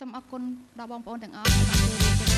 សូមអរគុណដល់បងប្អូនទាំងអស់ដែលបានចូលរួម